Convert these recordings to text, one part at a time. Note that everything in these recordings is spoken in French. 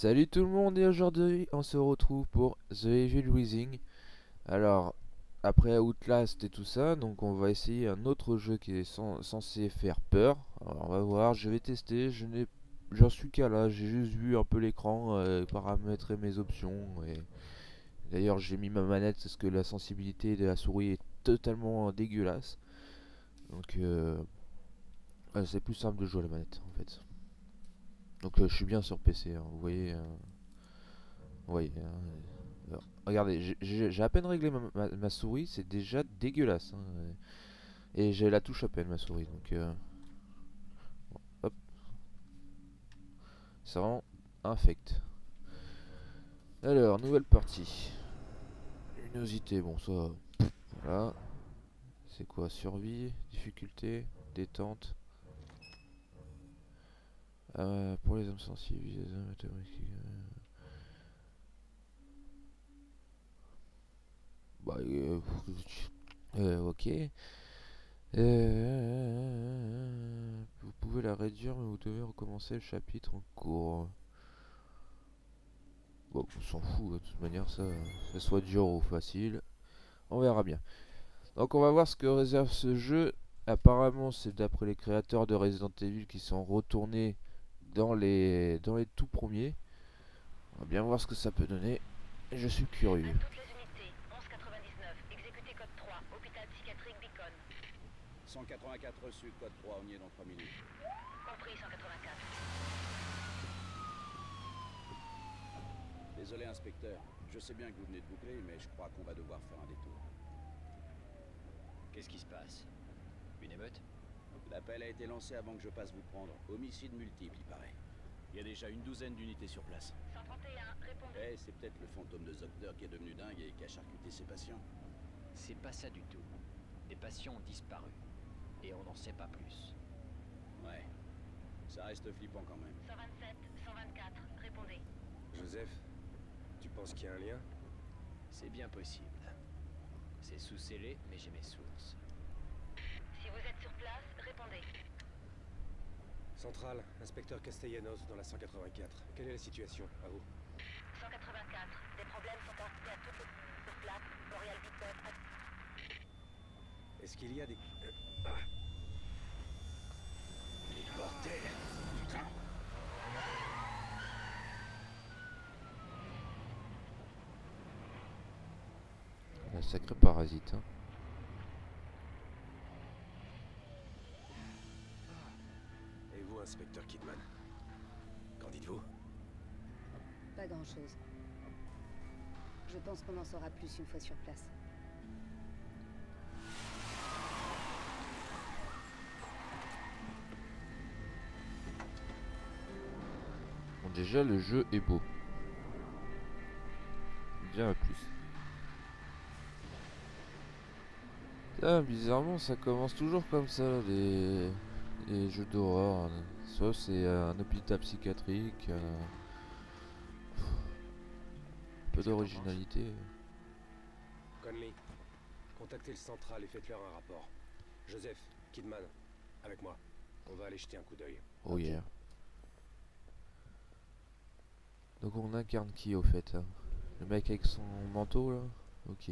Salut tout le monde et aujourd'hui on se retrouve pour The Evil Within. Alors après Outlast et tout ça, donc on va essayer un autre jeu qui est censé faire peur. Alors on va voir, je vais tester, je j'en suis qu'à là, j'ai juste vu un peu l'écran, euh, paramétrer mes options et d'ailleurs j'ai mis ma manette parce que la sensibilité de la souris est totalement dégueulasse. Donc euh, c'est plus simple de jouer à la manette en fait. Donc euh, je suis bien sur PC, hein, vous voyez. Euh, voyez. Hein, regardez, j'ai à peine réglé ma, souris, c'est déjà dégueulasse. Hein, et j'ai la touche à peine ma souris, donc euh, hop. C'est vraiment infect. Alors, nouvelle partie. Luminosité, bon ça, voilà. C'est quoi? Survie, difficulté, détente. Euh, pour les hommes sensibles, ok. vous pouvez la réduire, mais vous devez recommencer le chapitre en cours. Bon, on s'en fout, de toute manière, ça, ça soit dur ou facile. On verra bien. Donc on va voir ce que réserve ce jeu. Apparemment, c'est d'après les créateurs de Resident Evil qui sont retournés dans les, dans les tout premiers. On va bien voir ce que ça peut donner. Je suis curieux. 184 reçu, code 3, on y est dans 3 minutes. Compris, 184. Désolé, inspecteur. Je sais bien que vous venez de boucler, mais je crois qu'on va devoir faire un détour. Qu'est-ce qui se passe? Une émeute? L'appel a été lancé avant que je passe vous prendre. Homicide multiple, il paraît. Il y a déjà une douzaine d'unités sur place. 131, répondez. Eh, c'est peut-être le fantôme de Zoctor qui est devenu dingue et qui a charcuté ses patients. C'est pas ça du tout. Des patients ont disparu. Et on n'en sait pas plus. Ouais. Ça reste flippant quand même. 127, 124, répondez. Joseph, tu penses qu'il y a un lien? C'est bien possible. C'est sous scellé, mais j'ai mes sources. Si vous êtes sur place. Centrale, inspecteur Castellanos dans la 184. Quelle est la situation? À vous 184. Des problèmes sont constatés à toutes les sur place. Boreal Beacon. Est-ce qu'il y a des... Euh, ah. Bordel Putain Un sacré parasite. Hein. Je pense qu'on en saura plus une fois sur place. Bon, déjà, le jeu est beau. Bien plus. Ah, bizarrement, ça commence toujours comme ça, les, jeux d'horreur. Ça, c'est un hôpital psychiatrique. Euh, peu d'originalité. Conley, contactez le central et faites-leur un rapport. Joseph, Kidman, avec moi. On va aller jeter un coup d'œil. Oh yeah. Donc on incarne qui au fait hein? Le mec avec son manteau là? Ok.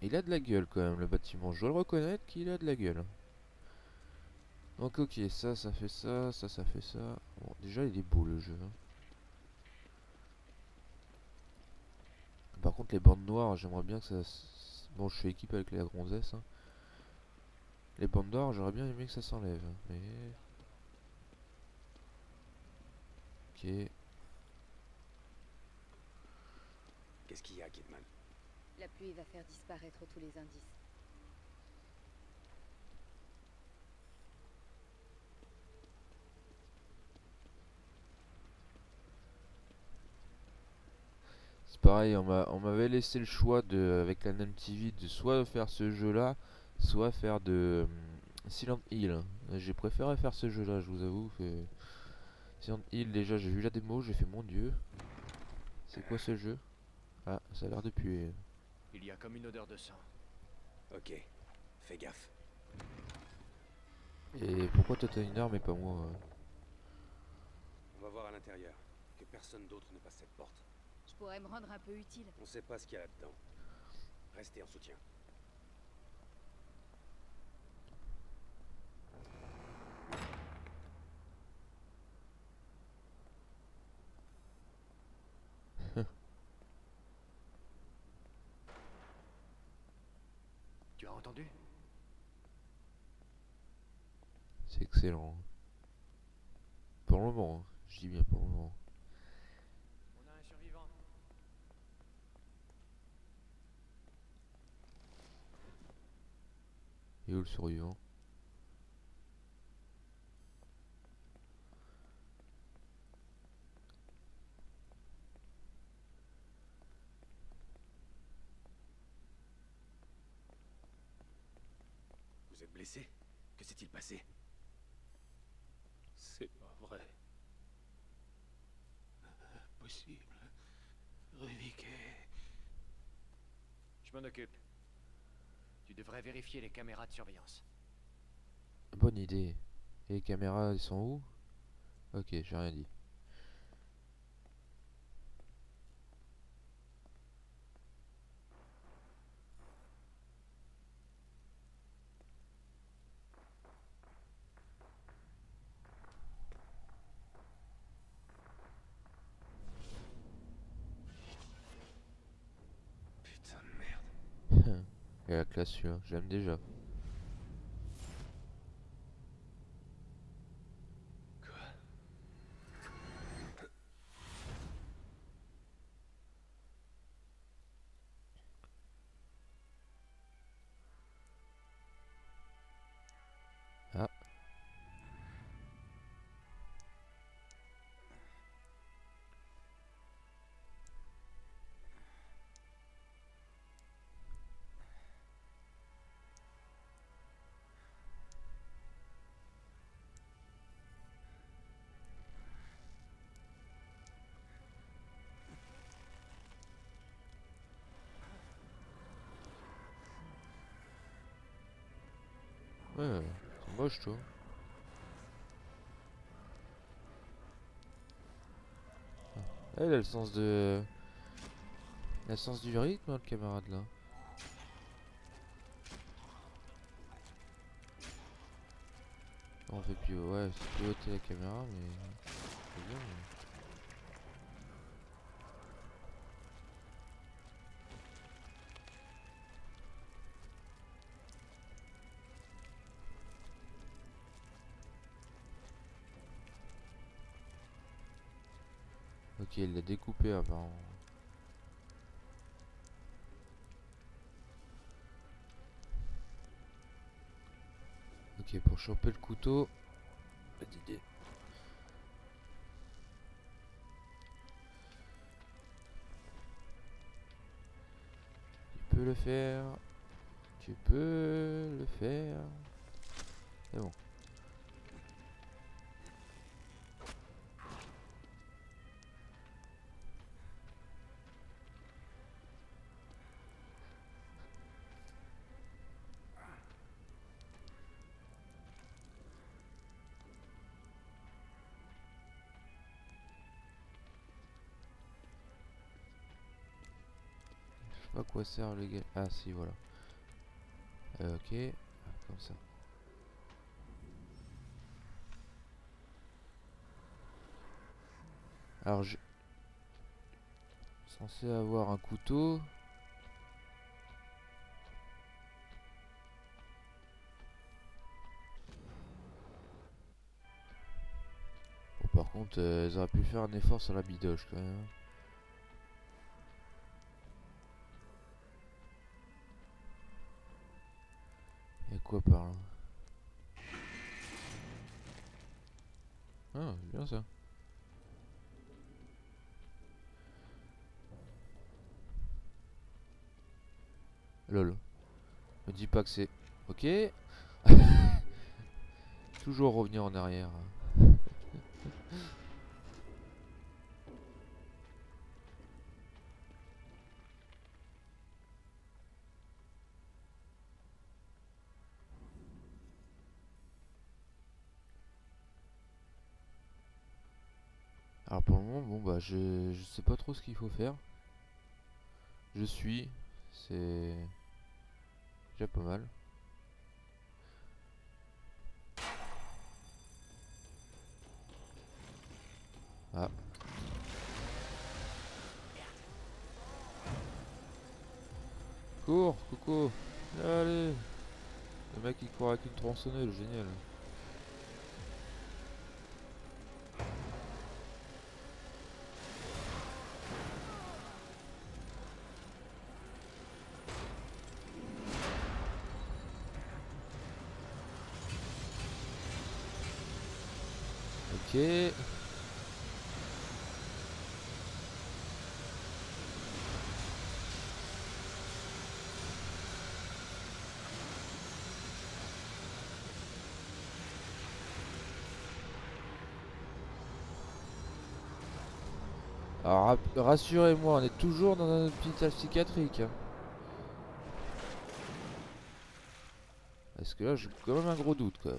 Il a de la gueule quand même le bâtiment, je dois le reconnaître qu'il a de la gueule. Donc ok, ça, ça fait ça, ça, ça fait ça. Bon, déjà il est beau le jeu. Hein. Par contre les bandes noires, j'aimerais bien que ça... Bon, je suis équipé avec la gonzesse. Hein. Les bandes noires, j'aurais bien aimé que ça s'enlève. Hein, mais... Ok. Qu'est-ce qu'il y a, Kidman? La pluie va faire disparaître tous les indices. C'est pareil, on m'avait laissé le choix de, avec la NMTV de soit faire ce jeu là, soit faire de hum, Silent Hill. J'ai préféré faire ce jeu là, je vous avoue. Que... Silent Hill, déjà j'ai vu la démo, j'ai fait mon dieu. C'est quoi ce jeu? Ah, ça a l'air de puer. Il y a comme une odeur de sang. Ok, fais gaffe. Et pourquoi toi t'as une arme et pas moi? Euh On va voir à l'intérieur. Que personne d'autre ne passe cette porte. Je pourrais me rendre un peu utile. On sait pas ce qu'il y a là-dedans. Restez en soutien. Tu as entendu? C'est excellent. Pour le moment, hein. je dis bien pour le moment. On a un survivant. Et où le survivant? Vous êtes blessé? Que s'est-il passé? C'est pas vrai. Impossible. Ruvik est... Je m'en occupe. Tu devrais vérifier les caméras de surveillance. Bonne idée. Et les caméras, ils sont où? Ok, j'ai rien dit. Putain de merde. Et la classe j'aime déjà. Moche. Ah, Elle a le sens de... Elle a le sens du rythme, hein, le camarade là. On fait plus... Ouais, c'est piloter la caméra, mais- il l'a découpé apparemment. Ok, pour choper le couteau. Bonne idée. Tu peux le faire. Tu peux le faire. C'est bon. Pas à quoi sert le gars. Ah si voilà. Euh, ok. Comme ça. Alors je... Censé avoir un couteau. Par contre, euh, ils auraient pu faire un effort sur la bidoche quand même. Quoi par là Ah, bien ça. Lol. Me dis pas que c'est... Ok. Toujours revenir en arrière. Je, sais pas trop ce qu'il faut faire. Je suis, c'est déjà pas mal. Ah. Cours, Coco Allez Le mec il court avec une tronçonneuse, génial. Alors rassurez-moi, on est toujours dans un hôpital psychiatrique. Parce que là j'ai quand même un gros doute quand.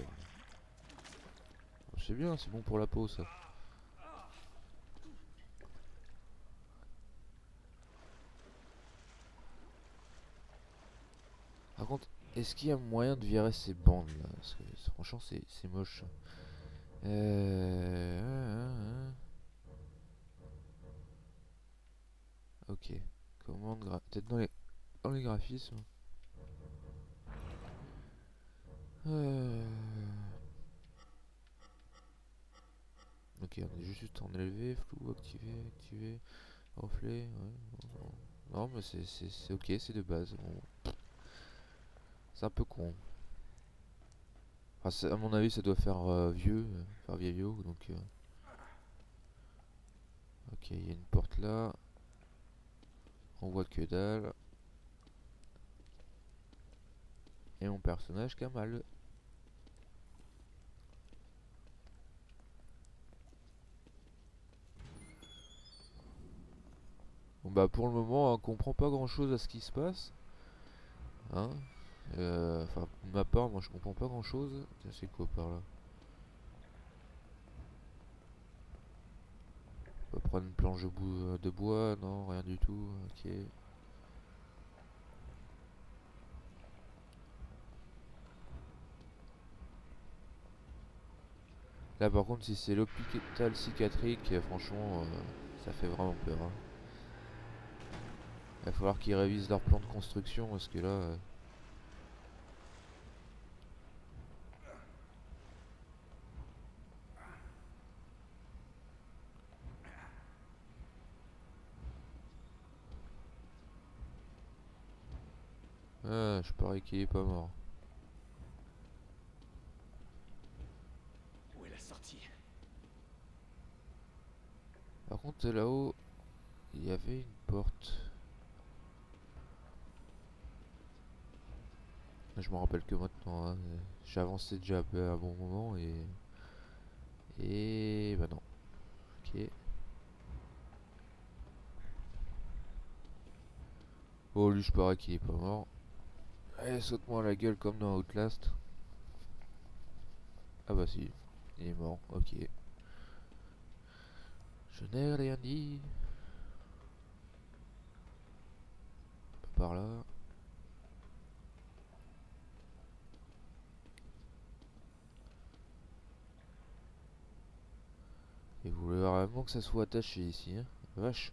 C'est bien, c'est bon pour la peau ça. Par contre, est-ce qu'il y a moyen de virer ces bandes là? Parce que franchement c'est moche. Euh... Ok. Commande gra... Peut-être dans les... dans les graphismes. Euh... Ok, on est juste en élevé, flou, activé, activé, reflet, ouais, non, mais c'est ok, c'est de base. C'est un peu con. Enfin, à mon avis, ça doit faire euh, vieux, faire vieillot, donc... euh. Ok, il y a une porte là. On voit que dalle. Et mon personnage Kamal. Bon bah pour le moment on comprend pas grand chose à ce qui se passe. Hein Euh, Enfin de ma part moi je comprends pas grand chose. C'est quoi par là? On va prendre une planche de bois, non rien du tout, ok. Là par contre si c'est l'hôpital psychiatrique, euh, franchement euh, ça fait vraiment peur. hein. Il va falloir qu'ils révisent leur plan de construction parce que là... euh, Ah, je parie qu'il est pas mort. Où est la sortie? Par contre là-haut, il y avait une porte. Je me rappelle que maintenant, hein, avancé déjà à un bon moment et... Et... Bah non. Ok. Oh lui je parie qu'il est pas mort. Allez saute-moi la gueule comme dans Outlast. Ah bah si, il est mort, ok. Je n'ai rien dit. Par là. Et vous voulez vraiment que ça soit attaché ici, hein? Vache.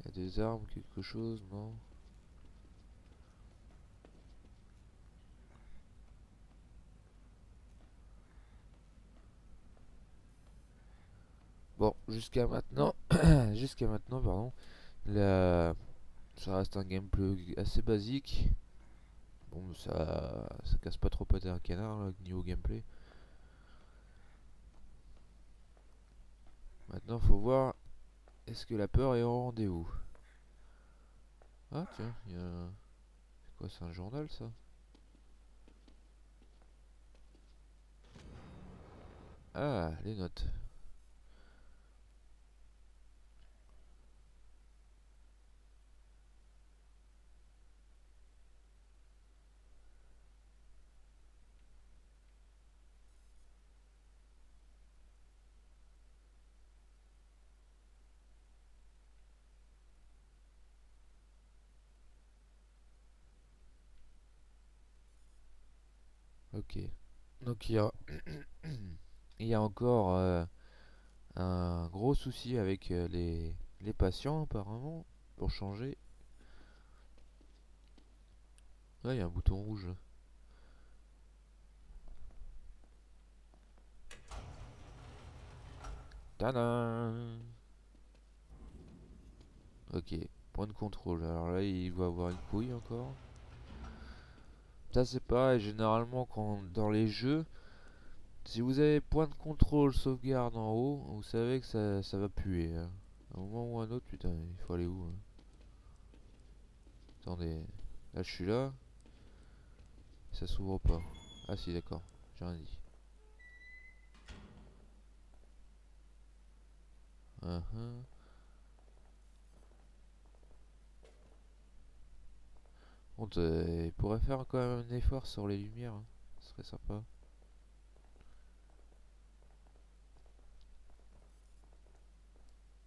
Il y a des armes, quelque chose, non? Bon, jusqu'à maintenant, jusqu'à maintenant, pardon, la... ça reste un gameplay assez basique. Bon, ça, ça casse pas trop à un canard là, niveau gameplay. Maintenant, faut voir est-ce que la peur est au rendez-vous? Ah tiens, il y a... C'est quoi, c'est un journal ça? Ah, les notes. Ok. Donc il y a, il y a encore euh, un gros souci avec euh, les, les patients apparemment pour changer. Là il y a un bouton rouge. là. Tadam Ok, point de contrôle. Alors là il va avoir une couille encore. C'est pareil, généralement quand dans les jeux, si vous avez point de contrôle sauvegarde en haut, vous savez que ça, ça va puer. hein. À un moment ou à un autre, putain, il faut aller où hein? Attendez, là je suis là. Ça s'ouvre pas. Ah si d'accord, j'ai rien dit. Uhum. Bon, euh, il pourrait faire quand même un effort sur les lumières, hein. ce serait sympa.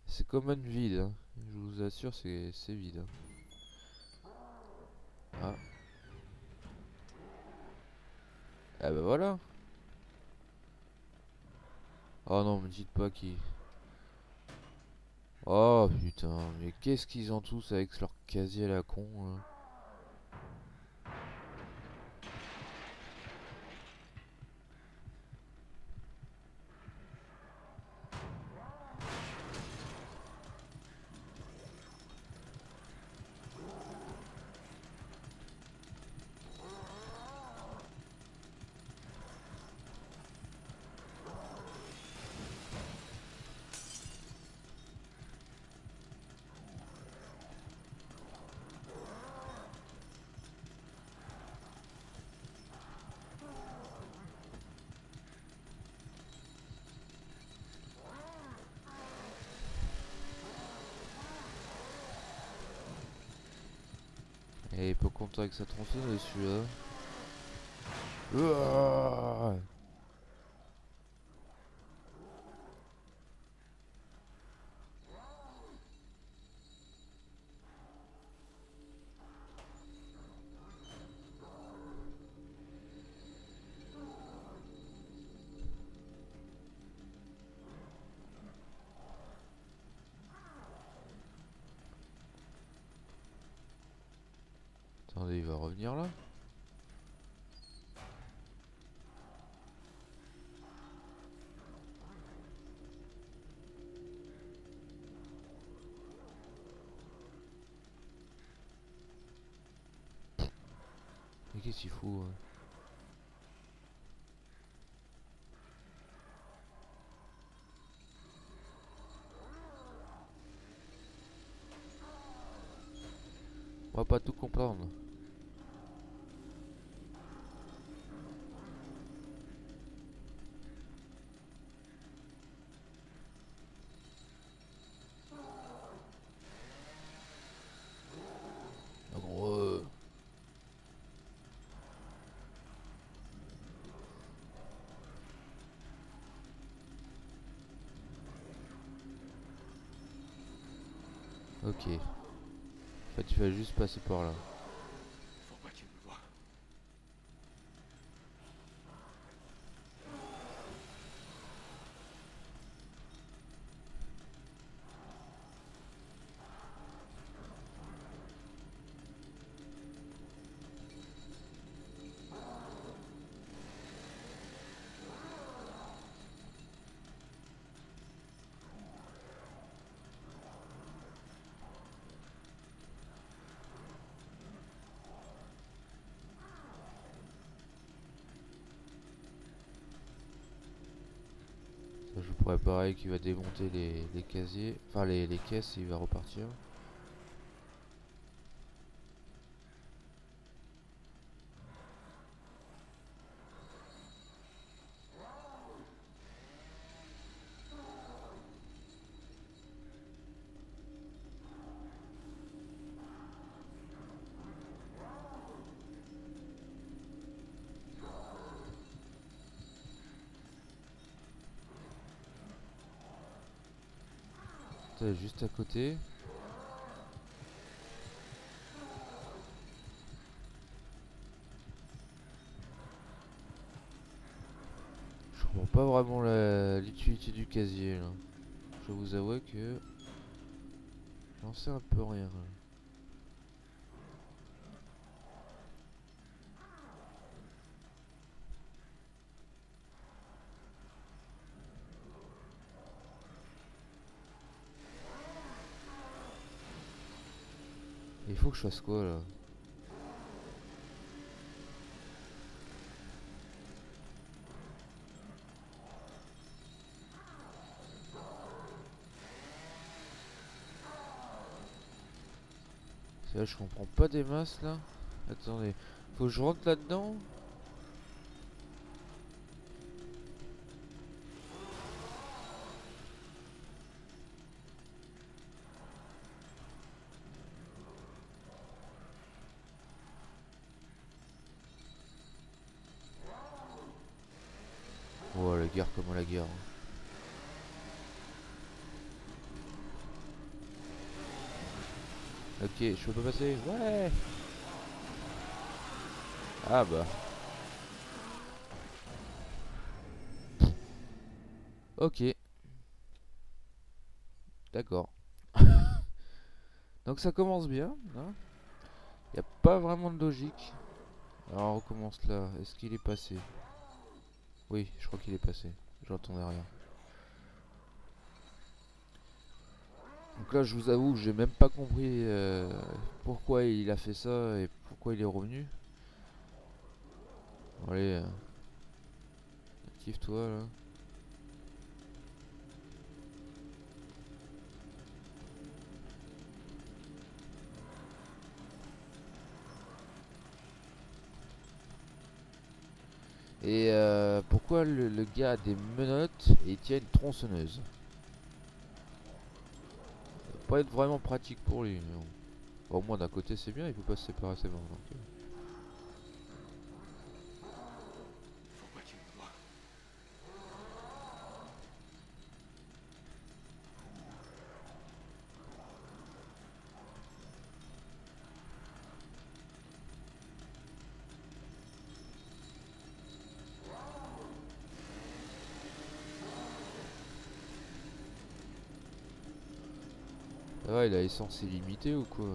C'est comme un vide, hein. je vous assure, c'est vide. hein. Ah. Ah bah voilà. Oh non, me dites pas qui. Oh putain, mais qu'est-ce qu'ils ont tous avec leur casier à la con là. Il peut compter avec sa tronçonneuse celui-là. Revenir là Mais qu'est-ce qu'il fout hein? On va pas tout comprendre. En gros, euh, Ok. En fait, il fallait juste passer par là. Pourrais pareil qu'il va démonter les, les casiers, enfin les, les caisses et il va repartir. Juste à côté. Bon, pas vraiment l'utilité du casier là. Je vous avoue que j'en sais un peu rien. là. Il faut que je fasse quoi là? Là, je comprends pas des masses là. Attendez, faut que je rentre là-dedans Oh guerre. Ok, je peux pas passer? Ouais Ah bah. Ok. D'accord. Donc ça commence bien. Hein? Y a pas vraiment de logique. Alors on recommence là. Est-ce qu'il est passé? Oui, je crois qu'il est passé. J'entendais rien. Donc là, je vous avoue que j'ai même pas compris euh, pourquoi il a fait ça et pourquoi il est revenu. Allez, euh, active-toi là. Et euh, pourquoi le, gars des menottes et il tient une tronçonneuse Ça pas être vraiment pratique pour lui. au moins d'un côté c'est bien, il peut pas se séparer ses mains. Il a essence illimitée ou quoi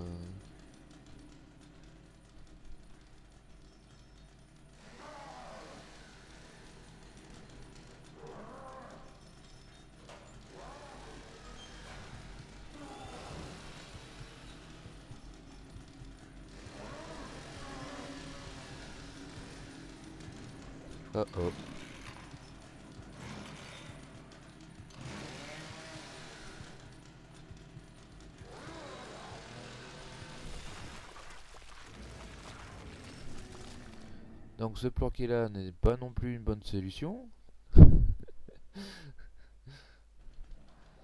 Oh oh. Donc se planquer là n'est pas non plus une bonne solution.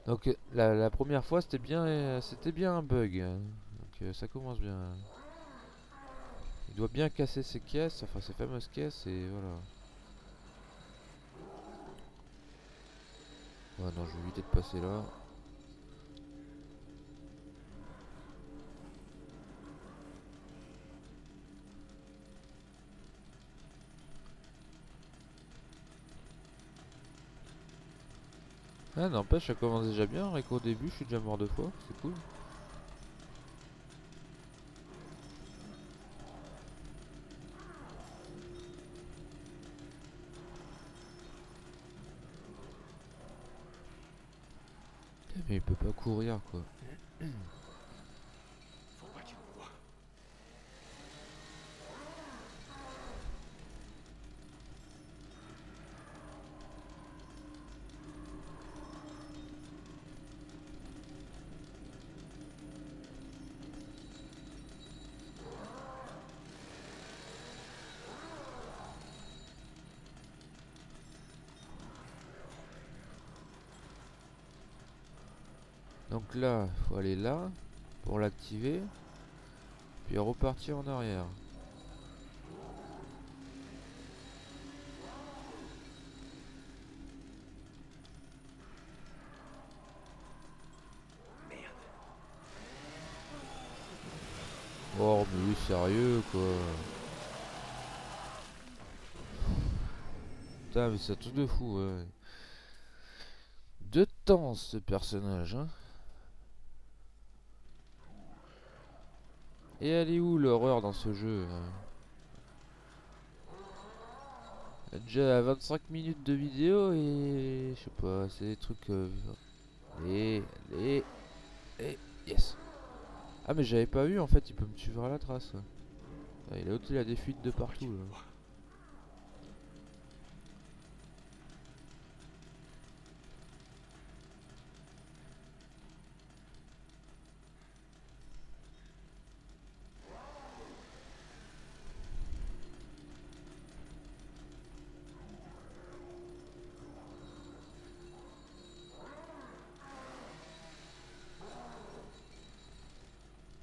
Donc la, la première fois c'était bien c'était bien un bug. Donc euh, ça commence bien. Il doit bien casser ses caisses, enfin ses fameuses caisses et voilà. Ouais non je vais éviter de passer là. Ah n'empêche ça commence déjà bien et qu'au début je suis déjà mort deux fois, c'est cool. Putain, Mais il peut pas courir quoi. là, faut aller là pour l'activer, puis repartir en arrière. Oh mais sérieux quoi Putain, mais c'est un truc de fou, ouais. De temps, ce personnage, hein. Et elle est où l'horreur dans ce jeu hein est Déjà à 25 minutes de vidéo et... Je sais pas, c'est des trucs... Euh... Et... Et... Et... Yes Ah mais j'avais pas vu en fait, il peut me suivre à la trace. Ah, il, a, il a des fuites de partout.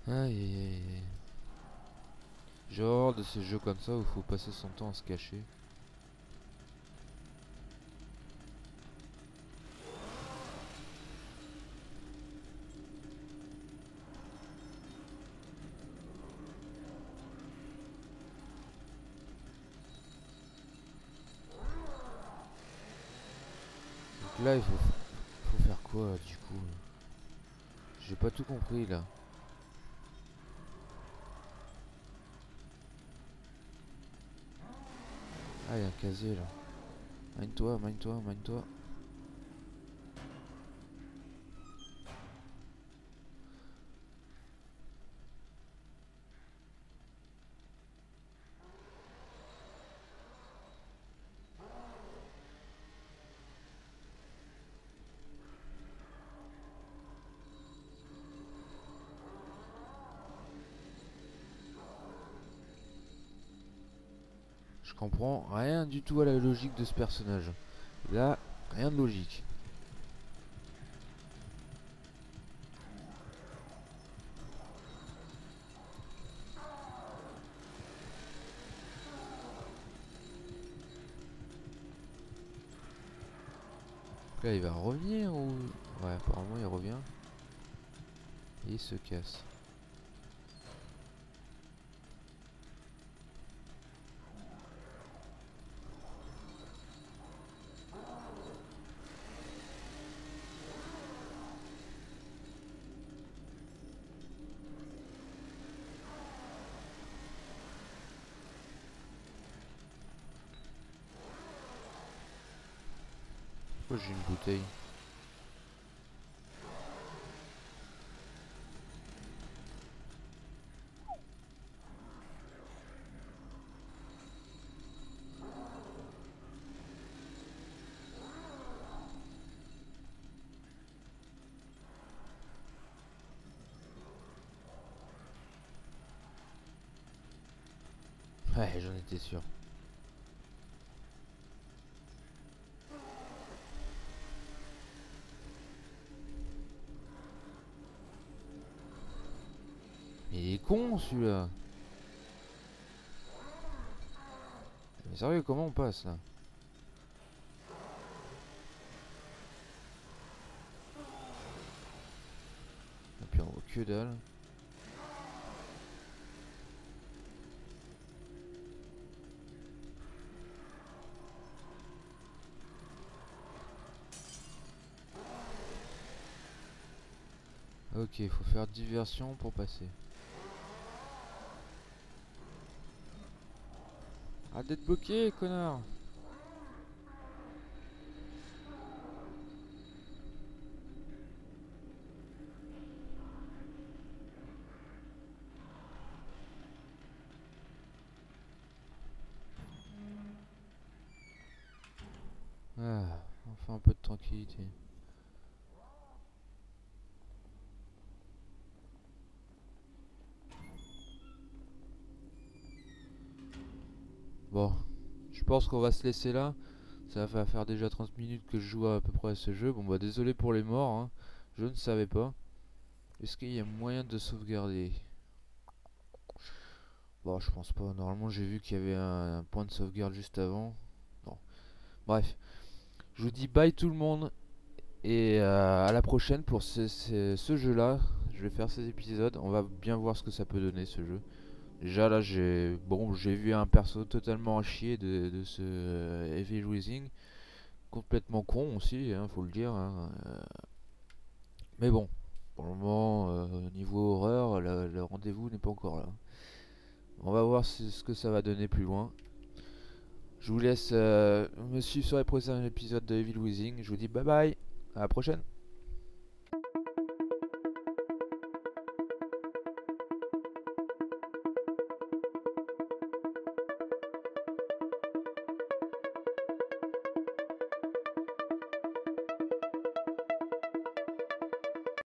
Aïe. J'ai horreur de ces jeux comme ça où faut passer son temps à se cacher. Donc là il faut, faut faire quoi du coup? J'ai pas tout compris là. Casier là. Mine-toi, mine-toi, mine-toi. Je comprends rien du tout à la logique de ce personnage. Là, rien de logique. Là, il va revenir ou... Ouais, apparemment, il revient. Et il se casse. J'ai une bouteille Ouais, j'en étais sûr. Mais il est con sérieux, comment on passe là? Et puis on voit que dalle. Ok, faut faire diversion pour passer. D'être bloqué, connard Ah, enfin un peu de tranquillité. Bon, je qu'on va se laisser là. Ça va faire déjà 30 minutes que je joue à, peu près à ce jeu. Bon bah désolé pour les morts, hein. je ne savais pas. Est-ce qu'il y a moyen de sauvegarder? Bon, je pense pas. Normalement, j'ai vu qu'il y avait un, point de sauvegarde juste avant. Bref, je vous dis bye tout le monde. Et euh, à la prochaine pour ce, ce jeu-là. Je vais faire ces épisodes. On va bien voir ce que ça peut donner ce jeu. Déjà là j'ai bon j'ai vu un perso totalement à chier de, de ce euh, Wizing. Complètement con aussi, hein, faut le dire. hein, euh. Mais bon, pour le moment, euh, niveau horreur, le, rendez-vous n'est pas encore là. On va voir ce que ça va donner plus loin. Je vous laisse euh, me suivre sur les prochains épisodes de Evil Wizing. Je vous dis bye bye, à la prochaine.